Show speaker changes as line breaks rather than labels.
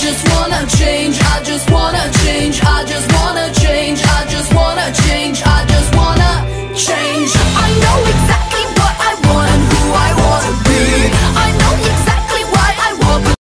just wanna change, I just wanna change